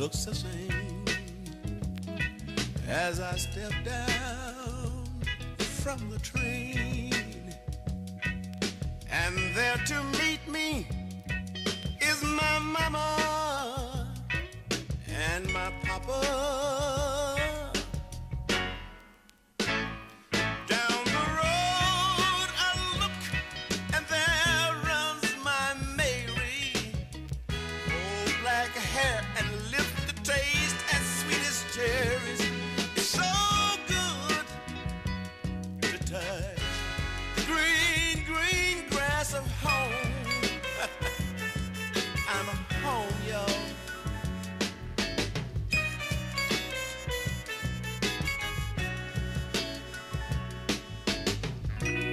looks the same as I step down from the train. And there to meet me is my mama and my papa. Home, y'all.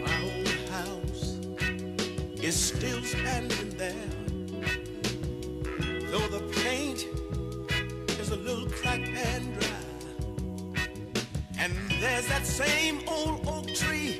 My old house is still standing there. Though the paint is a little cracked and dry. And there's that same old oak tree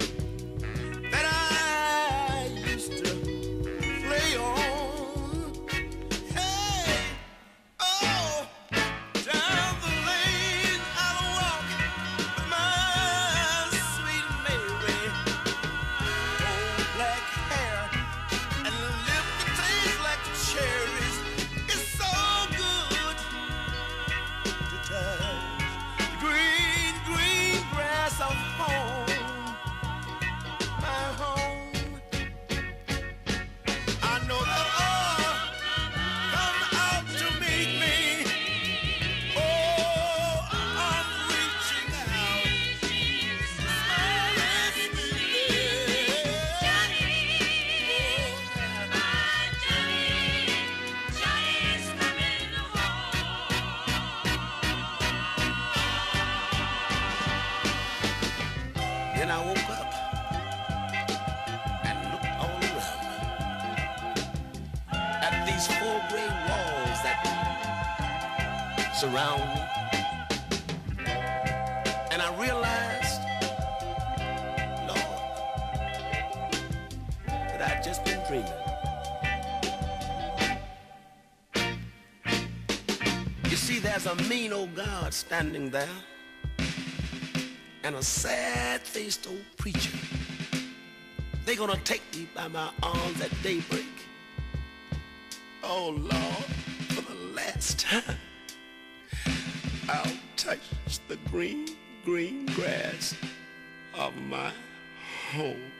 Then I woke up and looked all around me at these four gray walls that surround me. And I realized, Lord, that I'd just been dreaming. You see, there's a mean old God standing there and a sad-faced old preacher. They're gonna take me by my arms at daybreak. Oh Lord, for the last time, I'll touch the green, green grass of my home.